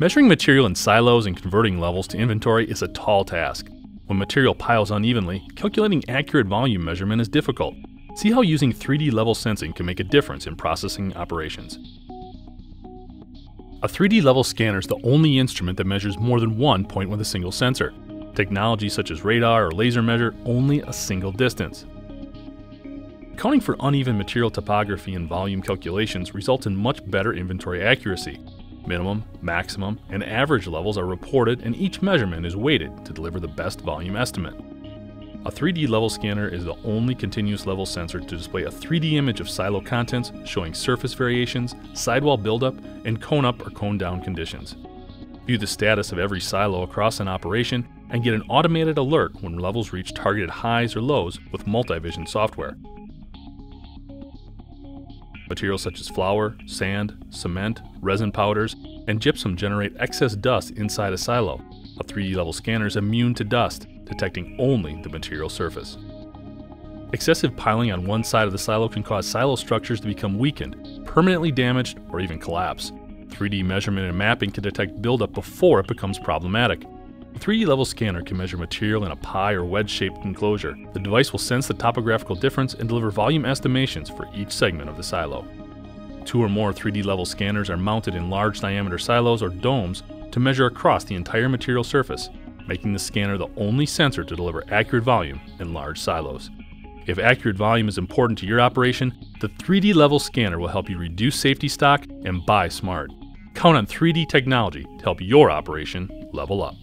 Measuring material in silos and converting levels to inventory is a tall task. When material piles unevenly, calculating accurate volume measurement is difficult. See how using 3D level sensing can make a difference in processing operations. A 3D level scanner is the only instrument that measures more than one point with a single sensor. Technologies such as radar or laser measure only a single distance. Accounting for uneven material topography and volume calculations results in much better inventory accuracy, Minimum, maximum, and average levels are reported and each measurement is weighted to deliver the best volume estimate. A 3D level scanner is the only continuous level sensor to display a 3D image of silo contents showing surface variations, sidewall buildup, and cone up or cone down conditions. View the status of every silo across an operation and get an automated alert when levels reach targeted highs or lows with Multivision software. Materials such as flour, sand, cement, resin powders, and gypsum generate excess dust inside a silo. A 3D level scanner is immune to dust, detecting only the material surface. Excessive piling on one side of the silo can cause silo structures to become weakened, permanently damaged, or even collapse. 3D measurement and mapping can detect buildup before it becomes problematic. A 3D level scanner can measure material in a pie or wedge shaped enclosure. The device will sense the topographical difference and deliver volume estimations for each segment of the silo. Two or more 3D level scanners are mounted in large diameter silos or domes to measure across the entire material surface, making the scanner the only sensor to deliver accurate volume in large silos. If accurate volume is important to your operation, the 3D level scanner will help you reduce safety stock and buy smart. Count on 3D technology to help your operation level up.